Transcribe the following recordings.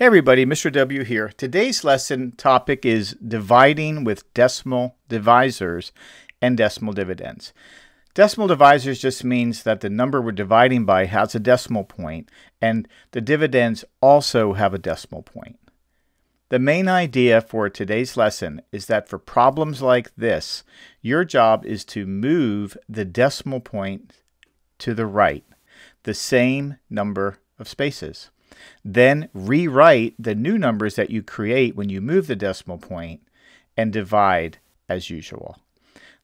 Hey everybody, Mr. W here. Today's lesson topic is dividing with decimal divisors and decimal dividends. Decimal divisors just means that the number we're dividing by has a decimal point and the dividends also have a decimal point. The main idea for today's lesson is that for problems like this, your job is to move the decimal point to the right, the same number of spaces. Then rewrite the new numbers that you create when you move the decimal point and divide as usual.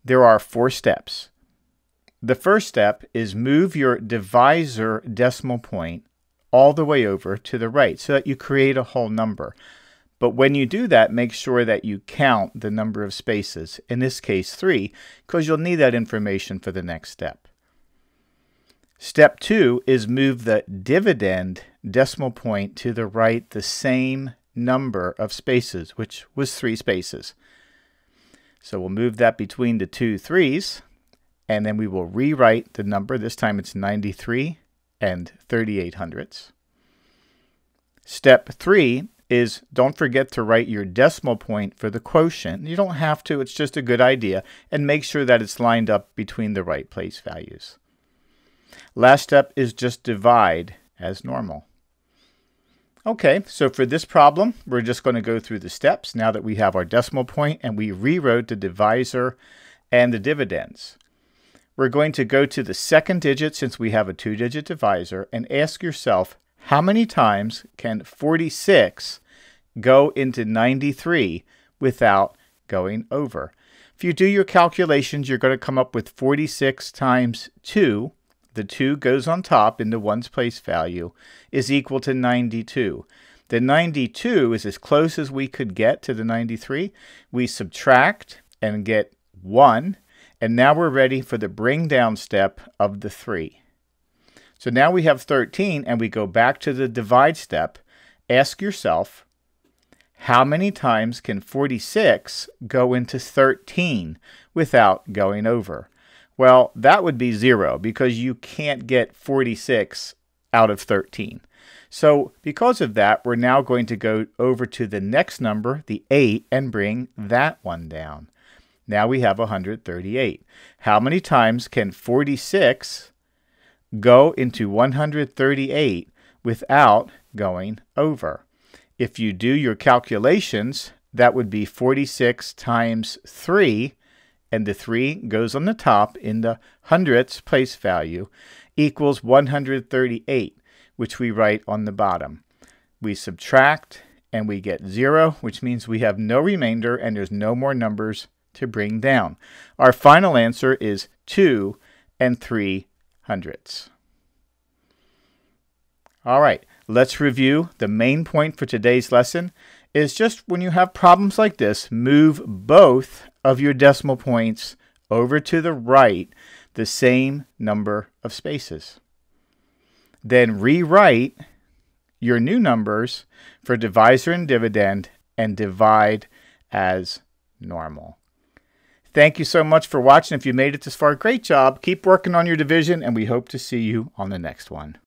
There are four steps. The first step is move your divisor decimal point all the way over to the right so that you create a whole number. But when you do that, make sure that you count the number of spaces, in this case three, because you'll need that information for the next step. Step two is move the dividend decimal point to the right the same number of spaces, which was three spaces. So we'll move that between the two threes, and then we will rewrite the number. This time it's 93 and 38 hundredths. Step three is don't forget to write your decimal point for the quotient. You don't have to, it's just a good idea. And make sure that it's lined up between the right place values. Last step is just divide as normal. Okay, so for this problem, we're just going to go through the steps now that we have our decimal point and we rewrote the divisor and the dividends. We're going to go to the second digit since we have a two-digit divisor and ask yourself, how many times can 46 go into 93 without going over? If you do your calculations, you're going to come up with 46 times 2, the 2 goes on top into one's place value, is equal to 92. The 92 is as close as we could get to the 93. We subtract and get 1, and now we're ready for the bring down step of the 3. So now we have 13, and we go back to the divide step. Ask yourself, how many times can 46 go into 13 without going over? Well, that would be zero because you can't get 46 out of 13. So because of that, we're now going to go over to the next number, the 8, and bring that one down. Now we have 138. How many times can 46 go into 138 without going over? If you do your calculations, that would be 46 times 3, and the 3 goes on the top in the hundredths place value, equals 138, which we write on the bottom. We subtract and we get 0, which means we have no remainder and there's no more numbers to bring down. Our final answer is 2 and 3 hundredths. All right, let's review. The main point for today's lesson is just when you have problems like this, move both of your decimal points over to the right the same number of spaces. Then rewrite your new numbers for divisor and dividend and divide as normal. Thank you so much for watching. If you made it this far, great job. Keep working on your division, and we hope to see you on the next one.